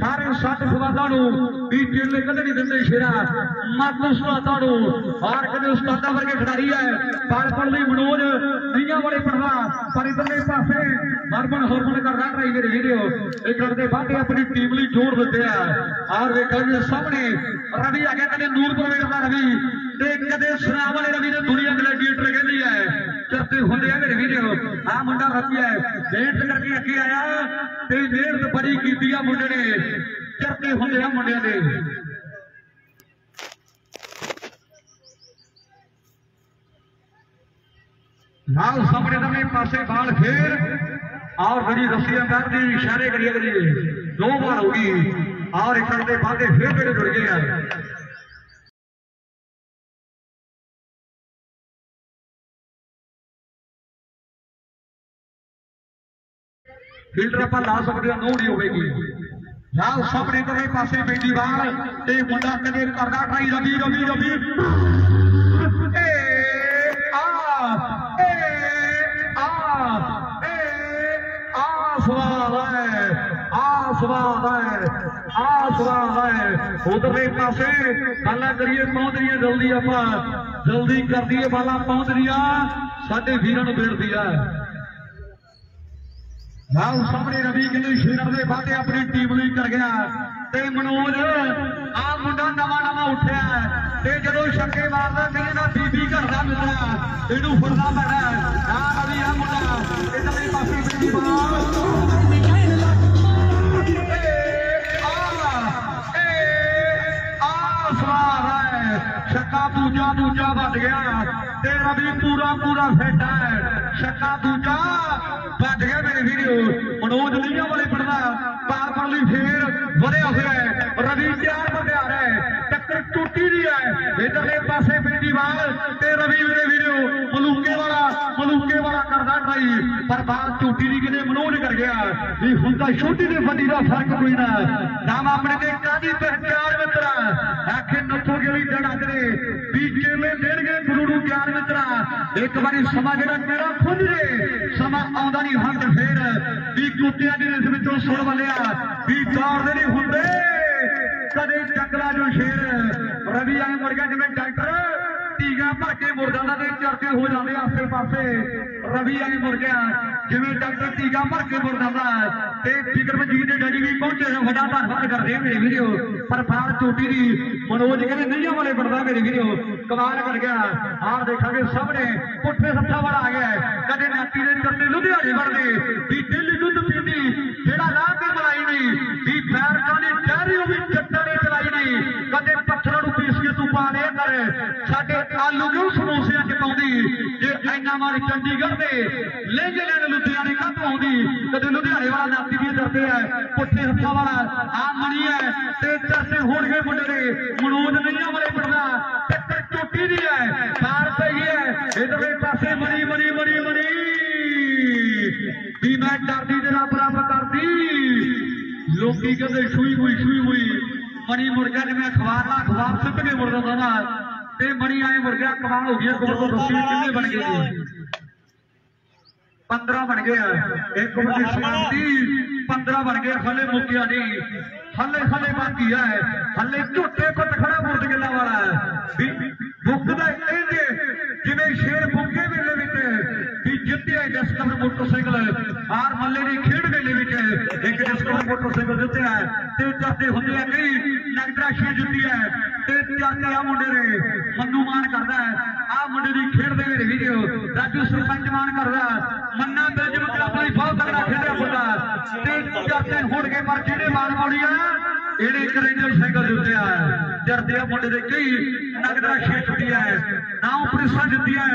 ਸਾਰੇ ਸੱਤ ਸਵਾਦਾਂ ਨੂੰ, ਵੀ ਚੇਲੇ ਕਦੇ ਨਹੀਂ ਦਿੰਦੇ ਸ਼ੇਰਾ ਮਤ ਉਸਤਾਦਾਂ ਨੂੰ, ਹਾਰ ਕਦੇ ਉਸਤਾਦਾਂ ਵਰਗੇ ਖਿਡਾਰੀ ਹੈ ਪਲ ਲਈ ਮਨੋਜ ਨਈਆਂ ਵਾਲੇ ਪੜਵਾ ਪਰ ਇਧਰਲੇ ਪਾਸੇ ਹਰਮਨ ਹਰਮਨ ਕਰ ਰਹਾ ਰਹੀ ਮੇਰੇ ਵੀਡੀਓ ਇਹ ਕਰਦੇ ਬਾਅਦ ਆਪਣੀ ਟੀਮ ਲਈ ਜੋੜ ਦਿੱਤੇ ਆ। ਆਰ ਵੇਖੋ ਜੀ ਸਾਹਮਣੇ ਰਵੀ ਆ ਗਿਆ ਕਦੇ ਨੂਰਪੁਰ ਵੇਖਦਾ ਰਵੀ, ਤੇ ਕਦੇ ਸ਼ਰਾਬ ਵਾਲੇ ਰਵੀ ਨੇ ਦੁਨੀਆ ਗਲੈਡੀਏਟਰ ਕਹਿੰਦੀ ਹੈ। ਚਰਤੇ ਹੁੰਦੇ ਆ ਮੇਰੇ ਵੀਡੀਓ ਆ ਮੁੰਡਾ ਰਵੀ ਮਿਹਨਤ ਕਰਕੇ ਅੱਗੇ ਆਇਆ ਤੇ ਮਿਹਨਤ ਬੜੀ ਕੀਤੀ ਆ ਮੁੰਡੇ ਨੇ। ਚਰਤੇ ਹੁੰਦੇ ਆ ਮੁੰਡਿਆਂ ਦੇ। ਨਾਲ ਸਾਹਮਣੇ ਦਮੇ ਪਾਸੇ ਬਾਲ ਫੇਰ ਔਰ ਜਿਹੜੀ ਰੱਸੀ ਅੰਦਰ ਦੀ ਇਸ਼ਾਰੇ ਕਰੀਏ ਕਰੀਏ ਦੋ। ਵਾਰ ਹੋ ਗਈ। ਔਰ ਇੱਕ ਦੇ ਬਾਅਦੇ ਫੇਰ ਜਿਹੜੇ ਜੁੜ ਗਏ ਆ। ਫਿਲਟਰ ਆਪਾਂ ਲਾ ਸਕਦੇ ਹਾਂ ਨੋ ਨਹੀਂ ਹੋਵੇਗੀ। ਨਾਲ ਸਾਹਮਣੇ ਦਮੇ ਪਾਸੇ ਪੈਂਦੀ ਬਾਲ, ਤੇ ਮੁੰਡਾ ਕਦੇ ਕਰਦਾ ਟਰਾਈ ਰਵੀ ਰਵੀ ਰਵੀ ਏ, ਆ ਏ ਆ ਏ, ਆ ਸਵਾਲ ਹੈ, ਆ ਸਵਾਲ ਹੈ, ਆ ਸਵਾਲ ਹੈ। ਉਧਰਲੇ ਪਾਸੇ ਬਾਲਾ ਕਰੀਏ, ਪਹੁੰਚ ਰਹੀਏ ਜਲਦੀ ਆਪਾਂ। ਜਲਦੀ ਕਰਦੀਏ ਬਾਲਾ, ਪਹੁੰਚ ਰਹੀਆਂ। ਸਾਡੇ ਵੀਰਾਂ ਨੂੰ ਬੇਨਤੀ ਆ ਨਾਲ ਸਾਹਮਣੇ ਰਵੀ ਕਿੰਨੇ ਸ਼ੇਰ ਦੇ ਵਾਅਦੇ ਆਪਣੀ ਟੀਮ ਲਈ ਕਰ ਗਿਆ। ਤੇ ਮਨੋਜ, ਆ ਮੁੰਡਾ ਨਵਾਂ ਨਵਾਂ ਉੱਠਿਆ। ਤੇ ਜਦੋਂ ਛੱਕੇ ਮਾਰਦਾ, ਕਹਿੰਦੇ ਨਾ ਬੀਬੀ ਘਰ ਦਾ ਮਿਲਣਾ ਇਹਨੂੰ ਫੜਨਾ ਪੈਣਾ ਆ ਰਵੀ, ਆ ਮੁੰਡਾ। ਇਧਰਲੇ ਪਾਸੇ ਬੀਬੀ ਛੱਕਾ ਦੂਜਾ ਦੂਜਾ ਵੱਜ ਗਿਆ। तेरा रवि पूरा पूरा फिट है। छक्का दूजा भज गया मेरे वीडियो मनोज नहीं वाले पढ़ना। पार पड़ फिर। बढ़िया हुआ रवि चार बढ़िया है। टक्कर टूटी है। पासे पिंडी रवि मेरे मलूके वाला मलूके वाला करदा ट्राई पर बाल टूटी रही किने मनोज कर गया। ये तो छोटी ने फटी का फ़र्क कोई ना। नाम अपने देखा कादी पहचान मित्रा। आखिर नीचे गेली जड़ा करे बीके में देने ਇੱਕ ਵਾਰੀ ਸਮਾਂ ਜਿਹੜਾ ਮੇਰਾ ਖੁੱਲ ਜੇ, ਸਮਾਂ ਆਉਂਦਾ ਨਹੀਂ ਹੰਡ ਫੇਰ ਵੀ ਕੁੱਤਿਆਂ ਦੇ ਰਸ ਵਿੱਚੋਂ ਸੁਣ ਵੱਲਿਆ, ਵੀ ਦੌੜਦੇ ਨਹੀਂ ਹੁੰਦੇ। ਕਦੇ ਜੰਗਲਾ ਚੋਂ ਸ਼ੇਰ, ਰਵੀ ਆਏ ਮੁੜ ਗਿਆ, ਜਿਵੇਂ ਡਾਕਟਰ ਟੀਗਾ ਭਰ ਚਰਚੇ ਹੋ ਜਾਂਦੇ ਆਸੇ ਪਾਸੇ। ਰਵੀ ਵਾਲੀ ਮੁੜ ਗਿਆ ਜਿਵੇਂ ਡਾਕਟਰ ਟੀਗਾ ਭਰ ਕੇ ਮੁੜ ਜਾਂਦਾ ਤੇ ਫਿਕਰ ਦੇ ਡੈਡੀ ਵੀ ਪਹੁੰਚੇ ਵੱਡਾ ਧੰਨਵਾਦ ਕਰਦੇ ਆ ਮੇਰੇ ਵੀਡੀਓ। ਪਰ ਬਾਹਰ ਚੋਟੀ ਦੀ ਮਨੋਜ ਕਹਿੰਦੇ ਨਹੀਂਆਂ ਵਾਲੇ ਬਣਦਾ ਮੇਰੇ ਵੀਡੀਓ। ਕਮਾਲ ਕਰ ਗਿਆ। ਆਹ ਦੇਖਾਂਗੇ ਸਾਹਮਣੇ। ਪੁੱਠੇ ਸੱਥਾ ਵਾਲਾ ਆ ਗਿਆ। ਕਦੇ ਨਾਤੀ ਦੇ ਚਰਤੇ ਲੁਧਿਆਣੇ ਵਰਦੇ ਵੀ ਦਿੱਲੀ ਦੁੱਧ ਪੀਂਦੀ ਜਿਹੜਾ ਲਾਹ ਕੇ ਬੁਲਾਈ ਨਹੀਂ। ਵੀ ਫੈਰਕਾਂ ਦੀ ਡੈਰੀ ਉਹ ਵੀ ਚੱਟਾ ਨਹੀਂ ਚਲਾਈ ਨਹੀਂ। ਕਦੇ ਪੱਥਰਾਂ ਨੂੰ ਪੀਸ ਕੇ ਤੂੰ ਪਾ ਲਿਆ ਕਰ ਸਾਡੇ ਆਲੂ ਕਿਉਂ हमारे चंडीगढ़ में लेंगे लेने लुधियाने खत्म होगी। कभी लुधियाने वाला नाती भी डरते हैं, पुट्ठे हत्था वाला आम मनी है, ते चर्चे हो गए मुंडे मनोज नहीं वाले पड़दा टक्कर टूटी दी है कार सही है इधरले पासे मनी मनी मनी मनी भी मैं डरदी तेरा बराबर करदी लोग कहते छुई हुई छुई हुई। मनी मुर्गा ने मैं अखबार ना अखबार सुट ਤੇ ਮਣੀ ਆਏ ਗਿਆ ਕਮਾਲ ਹੋ ਗਿਆ ਕੋਲ ਤੋਂ ਦੱਸੀ ਕਿੰਨੇ ਬਣ ਗਏ ਜੀ 15 ਬਣ ਗਏ ਇੱਕ ਵਾਰੀ ਸਮਾਪਤੀ 15 ਬਣ ਗਏ ਹਲੇ ਮੁੱਕਿਆ ਨਹੀਂ। ਹਲੇ ਹਲੇ ਬਾਕੀ ਹੈ ਹਲੇ ਝੋਟੇ ਕੁੱਟ ਖੜਾ ਮੁਰਦ ਗਿੱਲਾ ਵਾਲਾ। ਵੀ ਬੁੱਕਦਾ ਇਹਦੇ ਜਿਵੇਂ ਸ਼ੇਰ ਬੁੱਕੇ ਵੇਲੇ ਜਿੱਤਿਆ ਡਿਸਕਵਰ ਮੋਟਰਸਾਈਕਲ ਆਰ ਮੱਲੇ ਦੀ ਖੇਡ ਵੇਲੇ ਵਿੱਚ ਇੱਕ ਡਿਸਕਵਰ ਮੋਟਰਸਾਈਕਲ ਜਿੱਤਿਆ ਤੇ ਚਾਹਤੇ ਹੁੰਦੇ ਆ ਕਈ। ਨਗਦਰਾ ਜਿੱਤੀ ਹੈ। ਤੇ ਚਾਹਤੇ ਆ ਮੁੰਡੇ ਨੇ। ਮੰਨੂ ਮਾਨ ਕਰਦਾ ਆ ਮੁੰਡੇ ਦੀ ਖੇਡ ਦੇ ਵਿੱਚ ਵੀਡੀਓ ਰਾਜੂ ਸਰਪੰਚ ਮਾਨ ਕਰਦਾ ਮੰਨਾ ਬੇਜਮ ਕਲੱਬ ਲਈ ਬਹੁਤ ਤਗੜਾ ਖੇਡਿਆ ਮੁੰਡਾ। ਤੇ ਚਾਹਤੇ ਹੋਣਗੇ ਪਰ ਜਿਹੜੇ ਮਾਨ ਮੋੜੀਆਂ ਇਹਨੇ ਇੱਕ ਰੇਂਜਰ ਸਾਈਕਲ ਜਿੱਤਿਆ ਜਰਦੇ ਆ ਮੁੰਡੇ ਦੇ ਕਈ ਨਗਦਰਾ ਸ਼ੇਰ ਛੁੱਟੀਆਂ ਨਾਮ ਪ੍ਰਿਸਾ ਜਿੱਤੀਆਂ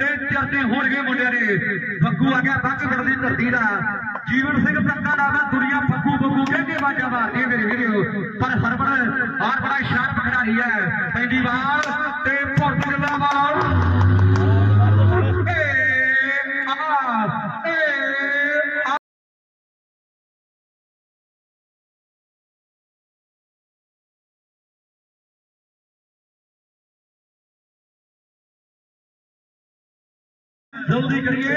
ਤੇ ਚਰਚੇ ਹੋਣਗੇ ਮੁੰਡਿਆਂ ਨੇ ਬੱਗੂ ਆ ਗਿਆ ਬੱਗ ਦੀ ਧਰਤੀ ਦਾ ਜੀਵਨ ਸਿੰਘ ਪੱਕਾ ਨਾਮ ਹੈ ਦੁਨੀਆ ਬੱਗੂ ਬੱਗੂ ਕਹਿੰਦੇ ਵਾਜਾ ਮਾਰਦੀ ਹੈ ਮੇਰੇ ਵੀਡੀਓ ਪਰ ਹਰਬੜ ਹਰ ਬੜਾ ਸ਼ਾਰਪ ਖਿਡਾਰੀ ਹੈ ਪੈਂਦੀ ਬਾਲ ਤੇ ਪੁਰਤਗਾਲ ਵਾਲਾ ਜਲਦੀ ਕਰੀਏ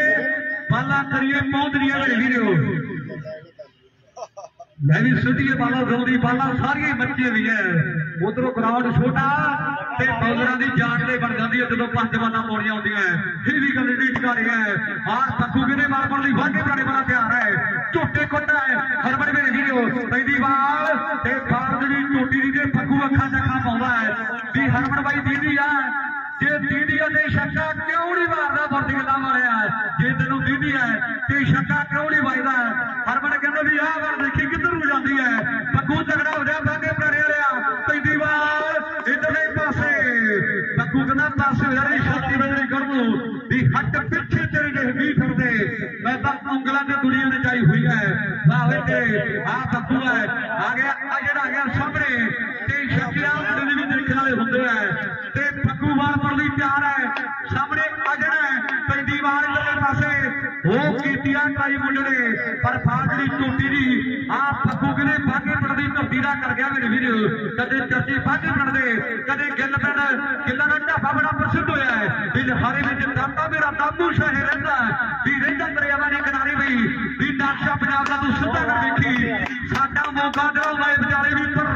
ਬਾਲਾ ਕਰੀਏ ਪਹੁੰਚ ਰਹੀਏ ਮੇਰੇ ਵੀਰੋ ਮੈਂ ਵੀ ਸੁਧੀਏ ਬਾਲਾ ਜ਼ੋਰੀ ਬਾਲਾ ਸਾਰੀਆਂ ਮੱਚੀਆਂ ਵੀ ਐ ਉਧਰੋਂ ਗਰਾਊਂਡ ਛੋਟਾ ਤੇ ਬੌਲਰਾਂ ਦੀ ਜਾਨ ਤੇ ਬਣ ਜਾਂਦੀ ਹੈ ਜਦੋਂ ਪੰਜ ਜਵਾਨਾਂ ਮੋੜੀਆਂ ਆਉਂਦੀਆਂ ਇਹ ਵੀ ਗੱਲ ਨਹੀਂ ਟਿਕਾਣੀ ਹੈ ਆਰ ਪੱਖੂ ਕਿਨੇ ਮਾਰ ਪਣ ਲਈ ਵਾਢੇ ਬਣੇ ਬੜਾ ਤਿਆਰ ਹੈ ਝੋਟੇ ਕੋਟਾ ਹੈ ਹਰਮਨ ਮੇਰੇ ਵੀਡੀਓ ਪੈਂਦੀ ਵਾਲ ਤੇ ਆ ਗਿਆ, ਆ ਜਿਹੜਾ ਆ ਗਿਆ ਸਾਹਮਣੇ, ਤੇ ਸ਼ੱਕਿਆ ਮੁੰਡੇ ਦੇ ਵੀ ਦੇਖਣ ਵਾਲੇ ਹੁੰਦੇ ਆ। ਤੇ ਪੱਗੂ ਵਾਰ ਪਰ ਤਿਆਰ ਹੈ ਸਾਹਮਣੇ ਆ ਜਿਹੜਾ ਪੈਂਦੀ ਵਾਰ ਇਧਰਲੇ ਪਾਸੇ, ਉਹ ਕੀਤੀਆਂ ਕਾਈ ਮੁੰਡੇ ਨੇ, ਪਰ ਫਾਜੜੀ ਟੋਟੀ ਦੀ ਆ ਪੱਗੂ ਕਿਨੇ ਬਾਗੇ ਪੜਦੀ ਧਰਤੀ ਦਾ ਕਰ ਗਿਆ ਮੇਰੇ ਵੀਰ। ਕਦੇ ਚਰਚੀ ਬਾਗੇ ਪੜਦੇ ਕਦੇ ਗਿੱਲ ਪਿੰਡ। ਗਿੱਲਾਂ ਦਾ ਢਾਬਾ ਬੜਾ ਪ੍ਰਸਿੱਧ ਹੋਇਆ ਹੈ। ਵੀ ਹਾਰੇ ਵਿੱਚ ਦਾਤਾ ਮੇਰਾ ਦਾਦੂ ਸ਼ਹਿਰ ਰਹਿੰਦਾ ਵੀ ਰਹਿੰਦਾ ਦਰਿਆਵਾਂ ਦੇ ਕਿਨਾਰੇ ਵੀ। ਵੀ ਨਕਸ਼ਾ ਪੰਜਾਬ ਦਾ ਤੂੰ ਸਿੱਧਾ ਕਰ ਵੇਖੀ ਸਾਡਾ ਮੌਕਾ ਦਿਓ ਵਾਏ ਵਿਚਾਰੇ ਵੀ ਪਰ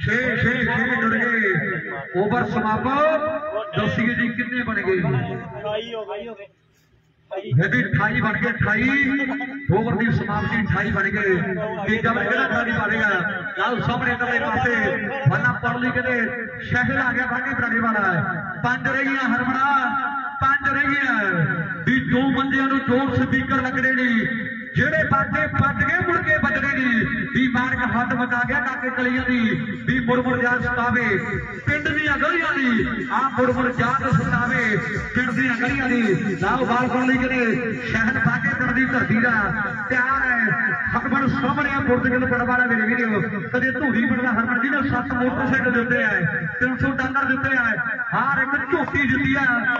ਛੇ ਛੇ ਛੇ ਜੁੜ ਗਏ ਓਵਰ ਸਮਾਪਤ ਦੱਸੀਏ ਜੀ ਕਿੰਨੇ ਬਣ ਗਏ ਖਾਈ ਹੋ ਗਈ ਹੋ ਗਈ ਇਹ ਵੀ 28 ਬਣ ਗਏ 28 ਓਵਰ ਦੀ ਸਮਾਪਤੀ 28 ਬਣ ਗਏ ਤੀਜਾ ਬਣ ਕਿਹੜਾ ਖਿਡਾਰੀ ਮਾਰੇਗਾ ਨਾਲ ਸਾਹਮਣੇ ਇਧਰਲੇ ਪਾਸੇ ਬੰਨਾ ਪੜਲੀ ਕਹਿੰਦੇ ਸ਼ਹਿਰ ਆ ਗਿਆ ਬਾਕੀ ਬਰਾੜੀ ਵਾਲਾ ਪੰਜ ਰਹੀਆਂ ਹਰਮਣਾ ਪੰਜ ਰਹੀਆਂ ਵੀ ਦੋ ਬੰਦਿਆਂ ਨੂੰ ਦੋ ਸਪੀਕਰ ਲੱਗਣੇ ਨੇ ਜਿਹੜੇ ਬਾਟੇ ਪੱਟ ਗਏ, ਮੁੜ ਕੇ ਵੱਜਣੇ ਨਹੀਂ। ਵੀ ਮਾਰਕ ਹੱਥ ਮਚਾ ਗਿਆ ਕਾਕੇ ਕਲੀਆਂ ਦੀ, ਵੀ ਮੁੜ ਮੁੜ ਸਤਾਵੇ। ਪਿੰਡ ਦੀਆਂ ਗਲੀਆਂ ਦੀ ਆ ਮੁੜ ਮੁੜ ਜਾਤ ਸਤਾਵੇ। ਪਿੰਡ ਦੀਆਂ ਗਲੀਆਂ ਦੀ, ਲਾਓ ਬਾਲ ਕੋਲ ਲਈ ਕਰੇ ਸ਼ਹਿਰ ਬਾਗੇ ਪਿੰਡ ਦੀ ਧਰਤੀ ਦਾ ਪਿਆਰ ਹੈ। ਹਰਮਨ ਸਾਹਮਣੇ ਆ ਪੁਰਤਗਾਲ ਪਿੰਡ ਵਾਲਾ ਮੇਰੇ ਵੀਡੀਓ। ਕਦੇ ਧੂਰੀ ਪਿੰਡ ਹਰਮਨ ਜੀ ਨੇ ਸੱਤ ਮੋਟਰਸਾਈਕਲ ਦਿੱਤੇ ਆ 300 ਡਾਲਰ ਦਿੱਤੇ ਆ। ਹਰ ਇੱਕ ਝੋਟੀ ਦਿੱਤੀ ਆ।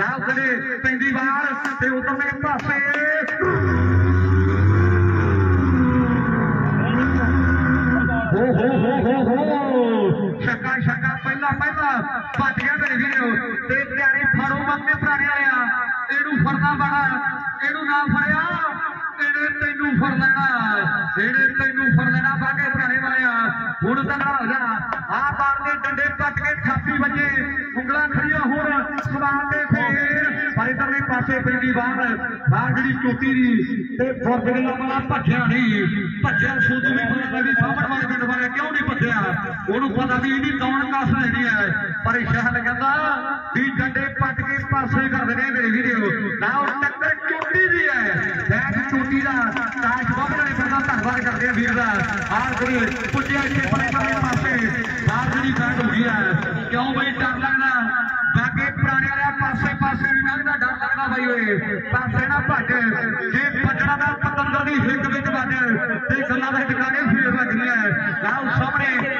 लाउखड़े पैंदी वार ते उतमे पासे हो हो हो हो हो शका शका पहला पहला पाटिया दे गए ते प्यारे फड़ो मम्मे प्राणे आया एनू फड़ना बड़ा एनू ना फड़या एने तेनू फर लेना एने तेनू फर लेना बागे प्राणे वाले ਹੁਣ ਤਗੜਾ ਹੋ ਜਾ ਆ ਬਾਰ ਦੇ ਡੰਡੇ ਪੱਟ ਕੇ ਥਾਪੀ ਵੱਜੇ। ਉਂਗਲਾਂ ਖੜੀਆਂ ਹੋਣ ਸਵਾਲ ਦੇ ਫੇਰ। ਪਰ ਇਧਰਲੇ ਪਾਸੇ ਪੈਂਦੀ ਬਾਹਰ ਬਾਹਰ ਜਿਹੜੀ ਚੋਟੀ ਦੀ, ਤੇ ਫੁਰਦ ਗੱਲਾਂ ਵਾਲਾ ਭੱਜਿਆ ਨਹੀਂ। ਭੱਜਿਆ ਸੋਦੂ ਵੀ ਪਤਾ ਵੀ ਸਾਹਮਣ ਵਾਲੇ ਪਿੰਡ ਵਾਲੇ ਕਿਉਂ ਨਹੀਂ ਭੱਜਿਆ? ਉਹਨੂੰ ਪਤਾ ਵੀ ਇਹਦੀ ਦੌੜ ਕਾਸ ਲੈਣੀ ਹੈ। ਪਰ ਸ਼ਹਿਰ ਕਹਿੰਦਾ ਵੀ ਡੰਡੇ ਪੱਟ ਕੇ ਪਾਸੇ ਕਰ ਦੇਣੇ ਮੇਰੇ ਵੀਡੀਓ ਨਾ ਉਹ ਟੱਕਰ ਚੋਟੀ ਦੀ ਹੈ ਬੈਠ ਚੋਟੀ ਦਾ ਤਾਜ ਬਾਬਾ ਨੇ ਬੜਾ ਧੰਨਵਾਦ ਵੀਰ ਦਾ ਆਹ ਕਰੀ ਪੁੱਜਿਆ ਇੱਥੇ ਪਰੇ ਪਰੇ ਪਾਸੇ। ਬਾਹਰ ਜਿਹੜੀ ਬੈਠ ਹੋ ਗਈ ਹੈ। ਕਿਉਂ ਬਈ ਡਰ ਲੱਗਦਾ? ਬਾਗੇ ਪੁਰਾਣੇ ਵਾਲਿਆ ਪਾਸੇ ਪਾਸੇ ਵੀ ਲੰਘਦਾ ਡਰ ਲੱਗਦਾ ਬਾਈ ਓਏ। ਪਾਸੇ ਨਾ ਭੱਜ। ਜੇ ਭੱਜਣਾ ਦਾ ਪਤੰਦਰ ਦੀ ਹਿੱਕ ਵਿੱਚ ਵੱਜ। ਤੇ ਗੱਲਾਂ ਦੇ ਟਿਕਾਣੇ ਫੇਰ ਵੱਜਦੀਆਂ ਲਾਓ ਸਾਹਮਣੇ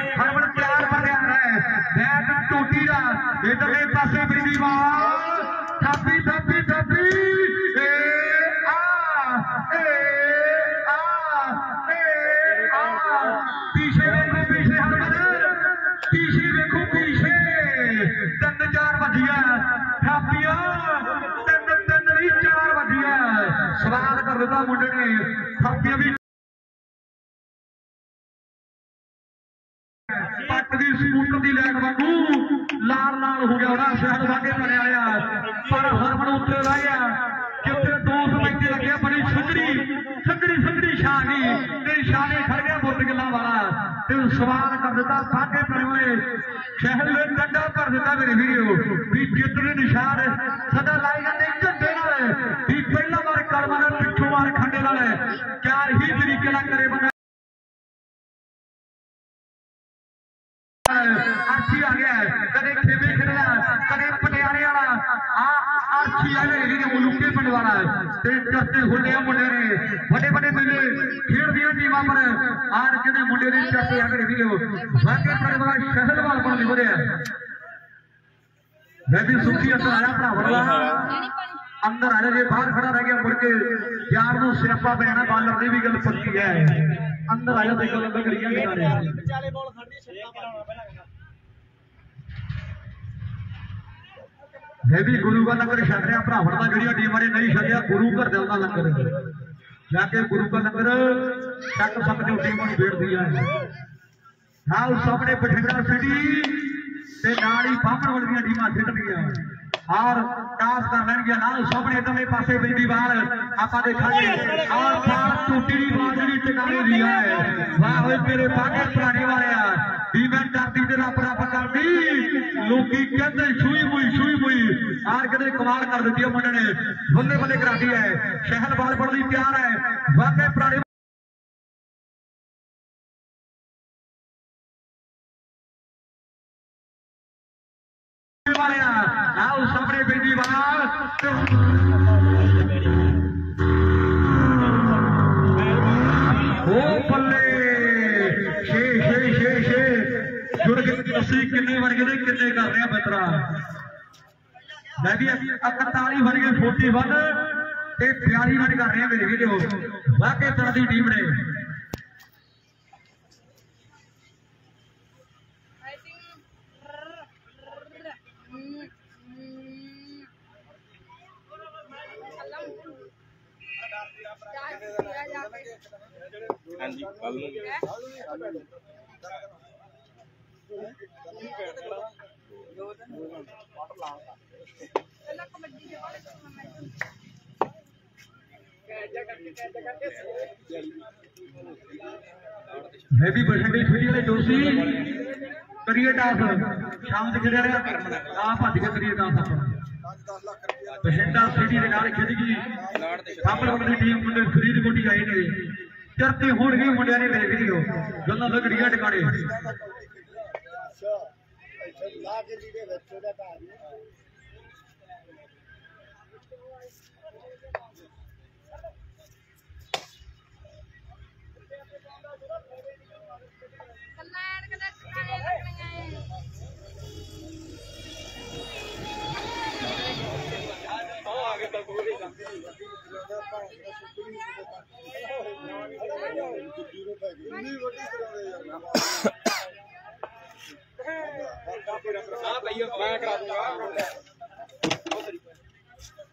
ਵਾਂਗੂ ਲਾਲ ਲਾਲ ਹੋ ਗਿਆ ਉਹਦਾ ਸ਼ਹਿਰ ਵਾਂਗੇ ਬਣਿਆ ਵਾਲਿਆ ਪਰ ਹਰਮਨ ਉੱਤੇ ਰਹਿ ਗਿਆ ਕਿਤੇ ਦੋ ਸਮੈਂਦੇ ਲੱਗਿਆ ਬੜੀ ਸੰਗੜੀ ਸੰਗੜੀ ਸੰਗੜੀ ਸ਼ਾਹ ਦੀ ਤੇ ਸ਼ਾਨੇ ਖੜ ਗਿਆ ਬੁੱਤ ਗੱਲਾਂ ਵਾਲਾ ਤੇ ਸਵਾਲ ਕਰ ਦਿੱਤਾ ਸਾਗੇ ਪਰਵਾਏ ਸ਼ਹਿਰ ਦੇ ਡੰਡਾ ਕਰ ਦਿੱਤਾ ਮੇਰੇ ਵੀਡੀਓ ਵੀ ਜਿੱਤ ਦੇ ਨਿਸ਼ਾਨ ਸਦਾ ਲਾਈ ਜਾਂਦੇ ਝੰਡੇ ਨਾਲ ਵੀ ਪਹਿਲਾ ਵਾਰ ਕਰਮਾਂ ਨਾਲ ਪਿੱਛੋਂ ਵਾਰ ਖੰਡੇ ਨਾਲ ਚਾਰ ਹੀ ਤਰੀਕੇ ਨਾਲ ਕਰੇ ਬੰਦਾ फुलदेव मुंडेरी, बड़े बड़े मिले खेल दिया टीम पर आर के ने मुंडेरी चाहते आगे दियो बाकी पर बड़ा शहरवाल पण दिबरे मैं भी सुखी अंदर आया अपना वरला। अंदर आने जे बाहर खड़ा रह गया मुड़ के यार नु सियापा बहना बालर दी भी गल पक्की है। अंदर आया तो गल बकरियाँ निकाले ਮੈਂ ਵੀ ਗੁਰੂ ਦਾ ਲੰਗਰ ਛਕ ਰਿਹਾ ਭਰਾਵਣ ਦਾ ਜਿਹੜੀਆਂ ਟੀਮਾਂ ਨੇ ਨਹੀਂ ਛਕਿਆ ਗੁਰੂ ਘਰ ਦੇ ਦਾ ਲੰਗਰ ਜਾ ਕੇ ਗੁਰੂ ਦਾ ਲੰਗਰ ਛਕ ਸਕਦੇ ਹੋ ਟੀਮਾਂ ਨੂੰ ਵੇੜਦੀ ਆ ਨਾਲ ਸਾਹਮਣੇ ਬਠਿੰਡਾ ਸਿਟੀ ਤੇ ਨਾਲ ਹੀ ਬਾਹਮਣ ਵਾਲੀਆਂ ਟੀਮਾਂ ਖੇਡਦੀਆਂ ਔਰ ਕਾਸ ਕਰ ਲੈਣਗੇ, ਨਾਲ ਸਾਹਮਣੇ ਇਧਰਲੇ ਪਾਸੇ ਪੈਂਦੀ ਬਾਲ ਆਪਾਂ ਦੇਖਾਂਗੇ। ਔਰ ਬਾਲ ਟੁੱਟੀ ਦੀ ਬਾਲ ਟਿਕਾਣੇ ਦੀ ਹੈ ਵਾਹ ਹੋਏ ਤੇਰੇ ਬਾਗੇ ਪੁਰਾਣੇ ਵਾਲਿਆ ਵੀ ਮੈਂ ਡਰਦੀ ਤੇ ਰੱਬ ਰੱਬ ਕਰਦੀ। ਲੋਕੀ ਕਹਿੰਦੇ ਛੂਈ ਮੁਈ ਛੂਈ ਮੁਈ ਆਰ ਕਦੇ ਕਮਾਲ ਕਰ ਦਿੱਤੀ ਉਹ ਮੁੰਡੇ ਨੇ ਬੱਲੇ ਬੱਲੇ ਕਰਾਤੀ ਹੈ ਸ਼ਹਿਰ ਬਾਲ ਪੜਦੀ ਤਿਆਰ ਹੈ ਵਾਕੇ ਪੁਰਾਣੇ ਵਾਲਿਆ ਆਓ ਸਾਹਮਣੇ ਬੈਠੀ ਬਾਲ ਉਹ ਬੱਲੇ ਛੇ ਛੇ ਛੇ ਛੇ ਜੁੜ ਕੇ ਤੁਸੀਂ ਕਿੰਨੇ ਮੈਂ ਵੀ 41 ਵਰਗੇ 41 ਤੇ 42 ਵਰਗੇ ਕਰ ਰਹੇ ਆ ਮੇਰੀ ਵੀਡੀਓ ਵਾਕੇ ਤਰ੍ਹਾਂ ਦੀ ਟੀਮ ਨੇ I think. Mm, mm. Alam. ਜਾ ਜਾ ਕੇ ਹਾਂਜੀ ਕੱਲ ਨੂੰ ਪਹਿਲਾਂ ਕਬੱਡੀ ਦੇ ਬਾਰੇ बेबी बर्थडे फिटिंग ले दोसी करिए डांस शाम तक खेल रहे हैं। आप आज क्या करिए डांस बहेंदा सिटी निकाल के दिखी आपन अपनी टीम मुंडे खरीद कोटी गए ने चरते हो गए मुंडे ने लग रही हो। गन्ना लग रही है टिकाने ਮੈਂ ਕਰਾ ਦੂੰਗਾ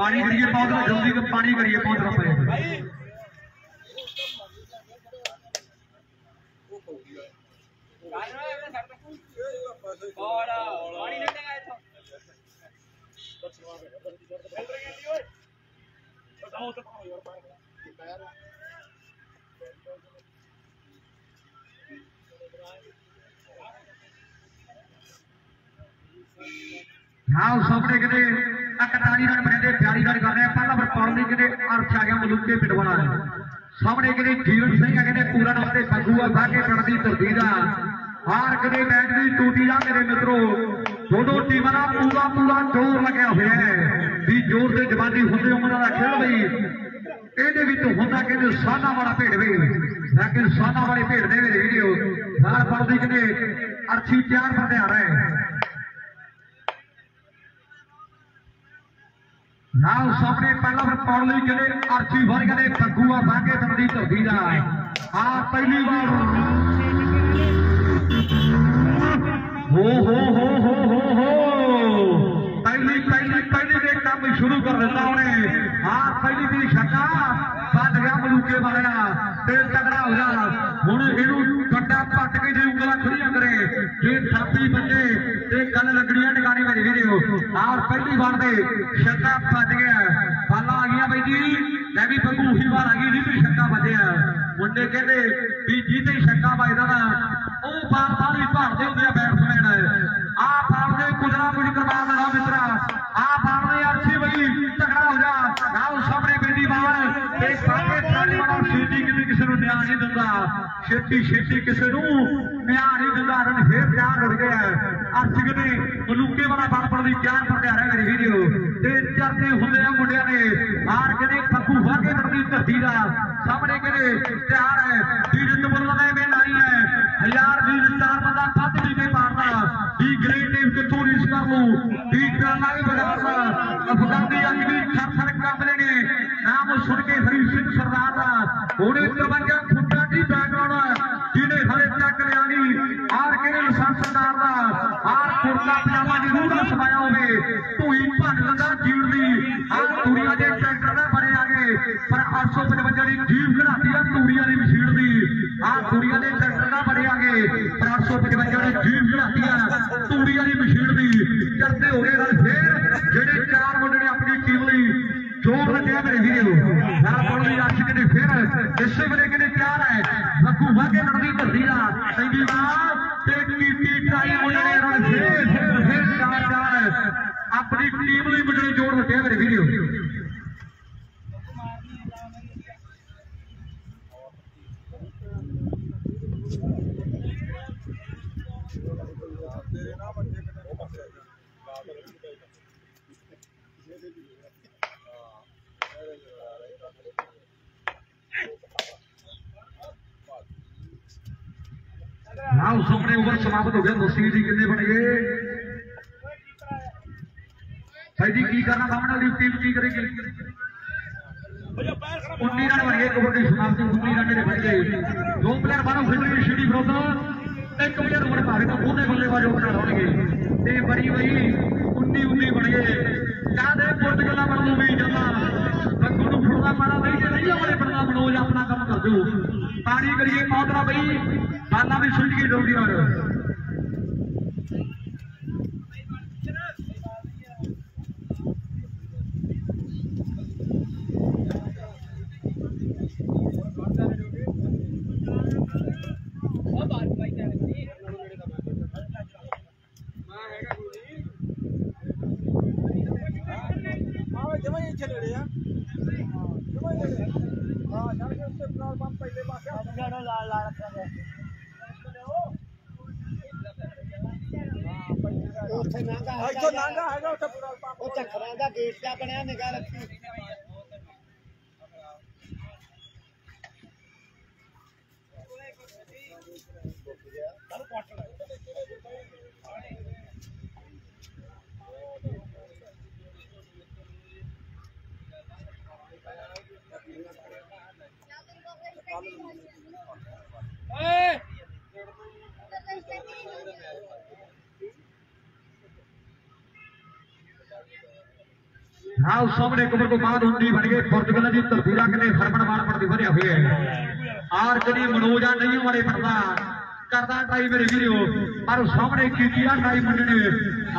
पानी करिए पौध में जल्दी का पानी भरिए पौध में हाँ। सबने के लिए ਤਾਂ 41 ਰਨ ਬਣੇ 42 ਰਨ ਕਰ ਰਹੇ ਆ। ਪਹਿਲਾ ਪਰ ਪਾਉਣ ਲਈ ਕਿਤੇ ਅਰਸ਼ ਆ ਗਿਆ, ਮਲੂਕੇ ਪਿਟਵਾਲਾ ਸਾਹਮਣੇ ਕਿਤੇ ਜੀਵਨ ਸਿੰਘ ਆ, ਕਹਿੰਦੇ ਪੂਰਾ ਨਾਮ ਤੇ ਸੰਗੂ ਪਿੰਡ ਦੀ ਧਰਤੀ ਦਾ। ਹਾਰ ਕਦੇ ਮੈਚ ਦੀ ਟੂਟੀ ਆ ਮੇਰੇ ਮਿੱਤਰੋ, ਦੋਨੋਂ ਟੀਮਾਂ ਦਾ ਪੂਰਾ ਪੂਰਾ ਜ਼ੋਰ ਲੱਗਿਆ ਹੋਇਆ ਹੈ। ਵੀ ਜ਼ੋਰ ਤੇ ਜਵਾਨੀ ਹੁੰਦੇ ਉਹਨਾਂ ਦਾ ਖੇਡ ਬਈ। ਇਹਦੇ ਵਿੱਚ ਹੁੰਦਾ ਕਹਿੰਦੇ ਸਾਨਾ ਵਾਲਾ ਭੇਡ ਵੇ ਲੇਕਿਨ ਸਾਨਾ ਵਾਲੇ ਭੇਡ ਦੇ ਮੇਰੇ ਵੀਡੀਓ ਨਾਲ ਪੜਦੀ ਕਿਤੇ ਅਰਸ਼ੀ ਤਿਆਰ ਕਰਦੇ ਆ ਰਹੇ। ਨਾਲ ਸਾਹਮਣੇ ਪਹਿਲਾ ਫਿਰ ਪਾਉਣ ਲਈ ਕਿਹੜੇ ਅਰਸ਼ੀ ਵਰਗ ਦੇ ਫੱਗੂਆ ਬਾਗੇ ਪਿੰਡ ਦੀ ਧਰਤੀ ਦਾ ਆ ਪਹਿਲੀ ਵਾਰ ਹੋ ਹੋ ਹੋ ਹੋ ਹੋ ਹੋ ਪਹਿਲੀ ਪਹਿਲੀ ਪਹਿਲੀ ਦੇ ਕੰਮ ਸ਼ੁਰੂ ਕਰ ਦਿੱਤਾ ਉਹਨੇ ਹਾਂ ਪਹਿਲੀ ਦੀ ਛੱਕਾ ਵੱਜ ਗਿਆ ਮਲੂਕੇ ਵਾਲਿਆ ਤੇ ਤਗੜਾ ਹੋ ਜਾ ਹੁਣ ਇਹਨੂੰ ਟਿਕਾਣੀ ਮੇਰੀ ਵੀਡੀਓ ਆਹ ਪਹਿਲੀ ਵਾਰ ਦੇ ਛੱਕਾ ਵੱਜ ਗਿਆ। ਬਾਲਾ ਆ ਗਿਆ ਬਈ ਜੀ। ਮੈਂ ਵੀ ਬੱਗੂ ਵਾਰ ਆ ਗਈ ਜੀ ਤੇ ਛੱਕਾ ਵੱਜਿਆ। ਮੁੰਡੇ ਕਹਿੰਦੇ ਵੀ ਜਿਹਦੇ ਛੱਕਾ ਵੱਜਦਾ ਨਾ ਉਹ ਬਾਰ ਬਾਰ ਹੀ ਭਰਦੇ ਹੁੰਦੇ ਆ ਬੈਟਸਮੈਨ ਆ ਪਾਉਂਦੇ ਕੁਦਰਾ ਕੁਝ ਕਰਵਾ ਦੇਣਾ ਮਿੱਤਰਾ ਆ। ਪਾਉਂਦੇ ਅਰਸ਼ੀ ਬਈ ਤਗੜਾ ਹੋ ਜਾ ਨਾਲ ਸਾਹਮਣੇ ਬੇਦੀ ਬਾਲ। ਤੇ ਸਾਹਮਣੇ ਸਾਡੀ ਵਾਲਾ ਛੇਤੀ ਕਿਤੇ ਕਿਸੇ ਨੂੰ ਨਿਆਂ ਨਹੀਂ ਦਿੰਦਾ। ਛੇਤੀ ਛੇਤੀ ਕਿਸੇ ਨੂੰ ਨਿਆਂ ਨਹੀਂ ਦਿੰਦਾ ਰਨ ਫੇਰ ਤਿਆਰ ਹੋ ਗਿਆ ਅਰਸ਼ੀ ਨੇ ਮਲੂਕੇ ਵਾਲਾ ਬਲ ਬਲ ਦੀ ਜਾਨ ਪਰ ਰਿਹਾ ਮੇਰੀ ਵੀਡੀਓ ਤੇ ਚੱਲ ਚਰਚੇ ਹੁੰਦੇ ਆ ਮੁੰਡਿਆਂ ਦੇ ਹਾਰ ਕਹਿੰਦੇ ਫੱਕੂ ਵਾਗੇ ਦੀ ਧਰਤੀ ਦਾ ਸਾਹਮਣੇ ਕਹਿੰਦੇ ਤਿਆਰ ਹੈ ਵੀਰ ਤਬਰਲਾ ਦਾ ਇਹ ਨਾਰੀ ਹੈ ਹਜ਼ਾਰ ਵੀਰ ਚਾਰ ਬੰਦਾ ਵੱਧ ਵੀ ਕੇ ਮਾਰਦਾ ਵੀ ਗ੍ਰੇਟ ਟੀਮ ਕਿੱਥੋਂ ਰੀਸ ਕਰ ਲੂ ਵੀ ਟਰਾਲਾ ਵੀ ਬਗਾੜਦਾ ਅਫਗਾਨੀ ਅੱਜ ਵੀ ਥਰ ਥਰ ਕੰਬਦੇ ਨੇ ਨਾਮ ਸੁਣ ਕੇ ਹਰੀ ਸਿੰਘ ਸਰਦਾਰ ਦਾ ਉਹਨੇ ਕੁਰਤਾ ਪਜਾਮਾ ਜ਼ਰੂਰ ਨਾ ਸਮਾਇਆ ਹੋਵੇ ਧੂਈ ਭੰਨ ਲੰਦਾ नाव सामने ओवर समाप्त हो गया। दोस्ती जी कि बन गए भाई जी, की करना सामने वाली टीम की करेगी? उन्नी रन बन गए कबड्डी समाप्ति उन्नी रन बन गए। दो प्लेयर बारह फ़िल्म शिडी ब्रोकर 1000 ਉਮਰ ਪਾ ਕੇ ਉਹਨੇ ਬੱਲੇਬਾਜ਼ ਹੋ ਕੇ ਹੋਣਗੇ ਤੇ ਬੜੀ ਬਈ 19 19 ਬਣ ਗਏ। ਕਾਦੇ ਗੱਲਾਂ ਬਣ ਨੂੰ ਵੀ ਜਾਂਦਾ ਬੱਗੂ ਨੂੰ ਫੁਰਦਾ ਮਾਰਾ ਨਹੀਂ ਜੇ ਨਹੀਂ ਆਪਣੇ ਬੰਦਾ ਬਣੋ ਜਾਂ ਆਪਣਾ ਕੰਮ ਕਰ ਦਿਓ। ਪਾਣੀ ਕਰੀਏ ਪੌਦਰਾ ਬਈ। ਬਾਲਾਂ ਵੀ ਸੁਲਝ ਗਈ ਡੋਂਦੀ ਔਰ पेट क्या बनाया निगाह रखी ਨਿਗਾਹ ਸਾਹਮਣੇ ਕਬਰ ਤੋਂ ਬਾਅਦ ਹੁੰਦੀ ਬਣ ਗਏ ਪੁਰਤਗਾਲ ਦੀ ਧਰਤੀ ਕਿਤੇ ਹਰਮਨ ਮਾਨ ਪੜਦੀ ਵਧਿਆ ਹੋਇਆ ਹੈ। ਆਰ ਜਿਹੜੀ ਮਨੋਜਾ ਨਹੀਂ ਵਾਲੇ ਪੜਦਾ ਕਰਦਾ ਟਰਾਈ ਮੇਰੇ ਵੀਰੋ, ਪਰ ਸਾਹਮਣੇ ਕੀਤੀ ਆ ਟਰਾਈ ਮੁੰਡੇ ਨੇ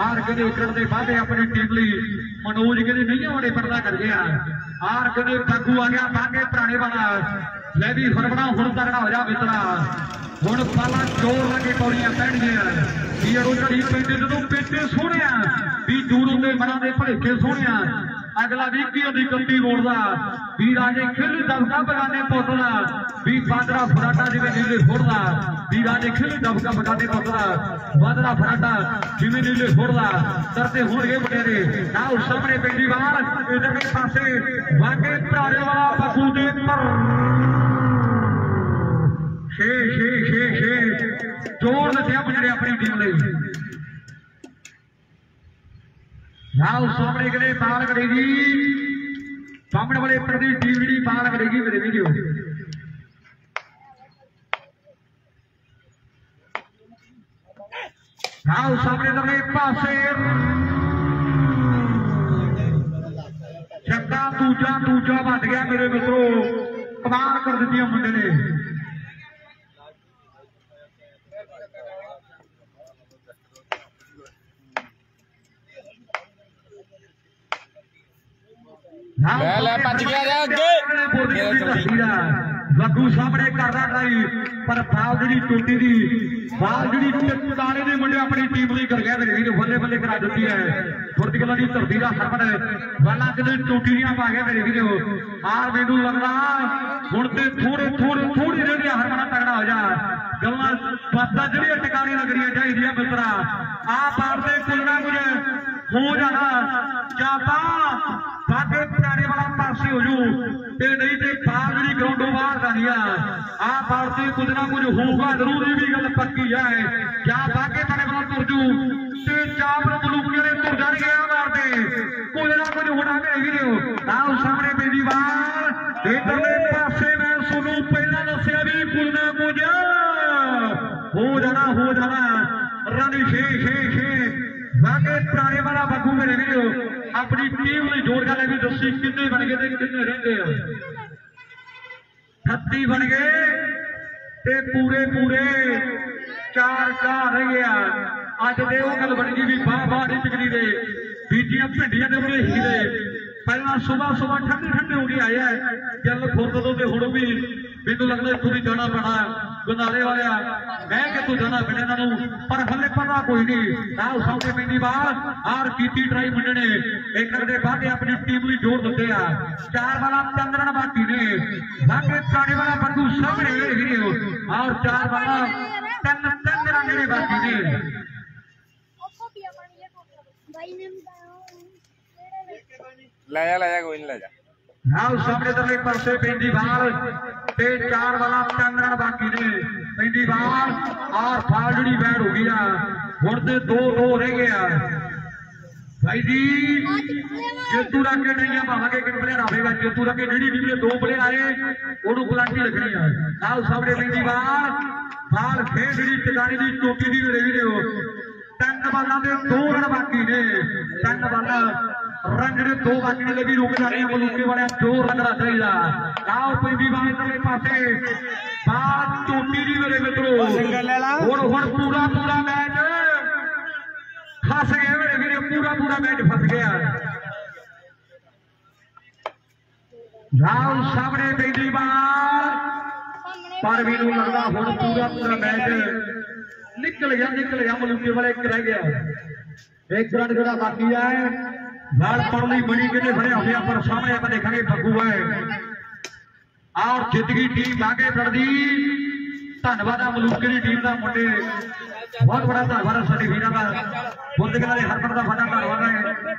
ਆਰ ਕਹਿੰਦੇ ਉਕੜਨ ਦੇ ਵਾਅਦੇ ਆਪਣੀ ਟੀਮ ਲਈ। ਮਨੋਜ ਕਹਿੰਦੇ ਨਹੀਂ ਵਾਲੇ ਪੜਦਾ ਕਰ ਗਿਆ। ਆਰ ਕਹਿੰਦੇ ਬਾਗੂ ਆ ਗਿਆ ਬਾਗੇ ਪੁਰਾਣੇ ਵਾਲਾ। ਲੈ ਵੀ ਫਰਮਣਾ ਹੁਣ ਤਗੜਾ ਹੋ ਜਾ ਮਿੱਤਰਾ। ਹੁਣ ਪਾਲਾ ਚੋਰ ਲੱਗੇ ਪੌੜੀਆਂ ਪੈਣਗੀਆਂ। ਵੀ ਉਹ ਝੜੀ ਪੈਂਦੇ ਜਦੋਂ ਪੇਟੇ ਸੋਹਣਿਆ। ਵੀ ਦੂਰੋਂ ਦੇ ਮਨਾਂ ਦੇ ਭਲੇਖੇ ਸੋਹਣਿਆ ਅਗਲਾ ਵੀ ਕੀ ਉਹਦੀ ਕੰਤੀ ਮੋੜਦਾ ਵੀ ਰਾਜੇ ਖਿਲ ਦਬਕਾ ਬਗਾਨੇ ਪੁੱਤਦਾ ਵੀ ਬਾਦਰਾ ਫਰਾਟਾ ਜਿਵੇਂ ਨੀਲੇ ਫੋੜਦਾ ਵੀ ਰਾਜੇ ਖਿਲ ਦਬਕਾ ਬਗਾਨੇ ਪੁੱਤਦਾ ਬਾਦਰਾ ਫਰਾਟਾ ਜਿਵੇਂ ਨੀਲੇ ਫੋੜਦਾ ਤਰਤੇ ਹੋਣਗੇ ਬਟੇਰੇ ਨਾ ਉਸ ਸਾਹਮਣੇ ਪੈਂਦੀ ਵਾਰ ਇਧਰਲੇ ਪਾਸੇ ਵਾਗੇ ਭਰਾਰੇ ਵਾਲਾ ਬਖੂ ਦੇ ਪਰ ਛੇ ਛੇ ਛੇ ਛੇ ਜੋਰ ਦੱਸਿਆ ਜਿਹੜੇ ਆਪਣੀ ਟੀਮ ਲਈ ਨਾਲ ਸਾਹਮਣੇ ਕਰੇ ਬਾਲ ਕਰੇਗੀ ਸਾਹਮਣੇ ਵਾਲੇ ਪ੍ਰਦੀ ਟੀਮ ਜਿਹੜੀ ਬਾਲ ਕਰੇਗੀ ਮੇਰੇ ਵੀਡੀਓ ਨਾਲ ਸਾਹਮਣੇ ਦਰਲੇ ਪਾਸੇ ਛੱਕਾ ਦੂਜਾ ਦੂਜਾ ਵੱਜ ਗਿਆ ਮੇਰੇ ਮਿੱਤਰੋ ਕਮਾਲ ਕਰ ਦਿੱਤੀਆਂ ਮੁੰਡੇ ਨੇ ਭੱਜ ਗਿਆ ਜਾ ਅੱਗੇ ਲੱਗੂ ਸਾਹਮਣੇ ਕਰਦਾ ਟਰਾਈ ਪਰ ਬਾਲ ਜਿਹੜੀ ਟੁੱਟੀ ਦੀ ਬਾਲ ਜਿਹੜੀ ਤਾਰੇ ਦੇ ਮੁੰਡੇ ਆਪਣੀ ਟੀਮ ਲਈ ਕਰ ਗਿਆ ਮੇਰੇ ਵੀਰ ਬੱਲੇ ਬੱਲੇ ਕਰਾ ਦਿੱਤੀ ਹੈ ਪੁਰਤਗਾਲ ਦੀ ਧਰਤੀ ਦਾ ਹਰਮਨ ਬਾਲਾਂ ਕਿਤੇ ਟੁੱਟੀਆਂ ਪਾ ਗਿਆ ਮੇਰੇ ਵੀਰੋ ਆਰ ਮੈਨੂੰ ਲੱਗਦਾ ਹੁਣ ਤੇ ਥੋੜੇ ਥੋੜੇ ਥੋੜੀ ਰਹਿ ਗਿਆ ਹਰਮਨ ਤਗੜਾ ਹੋ ਜਾ ਗੱਲਾਂ ਬਾਤਾਂ ਜਿਹੜੀਆਂ ਟਿਕਾਣੀ ਲੱਗਣੀਆਂ ਚਾਹੀਦੀਆਂ ਮਿੱਤਰਾ ਆ ਪਾਰ ਦੇ ਕੁੱਲਣਾ ਕੁਝ ਹੋ ਜਾਣਾ ਜਾਂ ਤਾਂ ਬਾਗੇ ਪਿਆਰੇ ਵਾਲਾ ਪਾਸੇ ਹੋ ਜੂ ਤੇ ਨਹੀਂ ਤੇ ਬਾਹਰ ਜਿਹੜੀ ਗਰਾਊਂਡੋਂ ਬਾਹਰ ਜਾਣੀ ਆ ਆਹ ਬਾਲ ਤੇ ਕੁਝ ਨਾ ਕੁਝ ਹੋਊਗਾ ਜ਼ਰੂਰ ਇਹ ਵੀ ਗੱਲ ਪੱਕੀ ਹੈ ਜਾਂ ਬਾਗੇ ਪਿਆਰੇ ਵਾਲਾ ਤੁਰ ਜੂ ਤੇ ਚਾਰ ਮਲੂਕੀਆਂ ਨੇ ਤੁਰ ਜਾਣਗੇ ਆ ਮਾਰਦੇ ਕੁਝ ਨਾ ਕੁਝ ਹੋਣਾ ਮੇਰੇ ਵੀਰੋ ਆਹ ਸਾਹਮਣੇ ਪੈਂਦੀ ਬਾਲ ਇਧਰਲੇ ਪਾਸੇ ਮੈਂ ਤੁਹਾਨੂੰ ਪਹਿਲਾਂ ਦੱਸਿਆ ਵੀ ਕੁਝ ਨਾ ਕੁਝ ਹੋ ਜਾਣਾ ਹੋ ਆਪਣੀ ਲਈ ਜੋੜ ਕੇ ਲੈ ਵੀ ਦੱਸੀ ਕਿੰਨੇ ਬਣ ਗਏ ਤੇ ਕਿੰਨੇ ਰਹਿੰਦੇ ਆ? 38 ਬਣ ਗਏ ਤੇ ਪੂਰੇ ਪੂਰੇ ਚਾਰ ਚਾਰ ਰਹਿ ਗਿਆ ਅੱਜ ਦੇ ਉਹ ਗੱਲ ਬਣ ਗਈ ਵੀ ਬਾਹ ਬਾਹ ਦੀ ਟਿਕਰੀ ਦੇ, ਬੀਜੀਆਂ ਭਿੰਡੀਆਂ ਦੇ ਉੱਤੇ ਹੀਰੇ ਪਹਿਲਾਂ ਸਵੇਰ ਸਵੇਰ ਠੰਡੇ ਠੰਡੇ ਹੋ ਕੇ ਆਇਆ ਗੱਲ ਖੁਰਦ ਤੋਂ ਤੇ ਹੁਣ ਵੀ ਮੈਨੂੰ ਲੱਗਦਾ ਇੱਥੋਂ ਦੀ ਜਾਣਾ ਪੈਣਾ ਗਨਾਲੇ ਵਾਲਿਆ ਕਹਿ ਕੇ ਤੂੰ ਜਾਣਾ ਪੈਣਾ ਇਹਨਾਂ ਨੂੰ ਪਰ ਹੱਲੇ ਪਤਾ ਕੋਈ ਨਹੀਂ ਆਹ ਸਾਹਮਣੇ ਪੈਂਦੀ ਬਾਹਰ ਆਰ ਕੀਤੀ ਟਰਾਈ ਮੁੰਡੇ ਨੇ ਇੱਕ ਦੇ ਬਾਅਦ ਆਪਣੀ ਟੀਮ ਲਈ ਜੋੜ ਦਿੱਤੇ ਆ ਚਾਰ ਵਾਲਾ ਤਿੰਨ ਰਨ ਬਾਕੀ ਨੇ ਬਾਕੀ ਪੁਰਾਣੇ ਵਾਲਾ ਬੰਦੂ ਸਾਹਮਣੇ ਹੀਰੇ ਔਰ ਚਾਰ ਵਾਲਾ ਤਿੰਨ ਤਿੰਨ ਰਨ ਜਿਹੜੇ ਬਾਕੀ ਨੇ ਉੱਥੋਂ ਪੀਆ ਪਾਣੀ ਇਹ ਬਾਈ ਨੇ ਲੈ ਜਾ ਲੈ ਜਾ ਕੋਈ ਨਹੀਂ ਲੈ ਜਾ ਨਾਲ ਸਾਹਮਣੇ ਤਰਲੇ ਪਾਸੇ ਪੈਂਦੀ ਬਾਲ ਤੇ ਚਾਰ ਵਾਲਾ ਤਿੰਨ ਬਾਕੀ ਨੇ। ਪੈਂਦੀ ਬਾਲ ਔਰ ਫਾਲ ਜਿਹੜੀ ਬੈਟ ਹੋ ਗਈ ਆ, ਹੁਣ ਤੇ 2-2 ਰਹਿ ਗਏ ਭਾਈ ਜੀ, ਜੇਤੂ ਰੱਖ ਕੇ ਨਹੀਂ ਭਾਵਾਂਗੇ ਕਿ ਪਲੇਅਰ ਆਵੇਗਾ ਜੇਤੂ ਰੱਖ ਕੇ ਜਿਹੜੀ ਟੀਮ ਦੋ ਪਲੇਅਰ ਆਏ, ਉਹਨੂੰ ਪਲਾਂਟੀ ਲੱਗਣੀ ਆ। ਨਾਲ ਸਾਹਮਣੇ ਪੈਂਦੀ ਬਾਲ ਬਾਲ ਫੇਰ ਜਿਹੜੀ ਟਿਕਾਣੀ ਦੀ ਟੋਟੀ ਦੀ ਮੇਰੇ ਵੀਰੇ ਤਿੰਨ ਬਾਲਾਂ ਦੇ ਦੋ ਰਨ ਬਾਕੀ ਨੇ। ਤਿੰਨ ਬਾਲਾਂ रन दो वाजने रुक जा रही बोल के बड़े ज़ोर चाहिए लाओ पंजी बाई पासे। बात तो मेरे मित्रों। और और पूरा पूरा मैच। मेरे मेरे पूरा पूरा मैच फंस गया। लाओ सामने पंजी बार। पर भी लगता हूँ पूरा पूरा मैच। निकल गया निकल गया मलूके वाले एक रह गया। एक रन जरा बाकी है। ਜਿਹੜਾ ਬਾਕੀ ਹੈ ਨਾਲ ਪੜ ਲਈ ਬਣੀ ਕਿਤੇ ਫੜਿਆ ਹੋਇਆ ਪਰ ਸਾਹਮਣੇ ਆਪਾਂ ਦੇਖਾਂਗੇ ਬੱਗੂ ਹੈ ਔਰ ਜਿੱਤ ਗਈ ਟੀਮ ਬਾਗੇ ਫੜਦੀ ਧੰਨਵਾਦ ਆ ਮਲੂਕੇ ਦੀ ਟੀਮ ਦਾ ਮੁੰਡੇ ਬਹੁਤ ਬੜਾ ਧੰਨਵਾਦ ਆ ਸਾਡੇ ਵੀਰਾਂ ਦਾ ਬੁੱਧ ਦੇ ਹਰਪਨ ਦਾ ਵੱਡਾ ਧੰਨਵਾਦ ਹੈ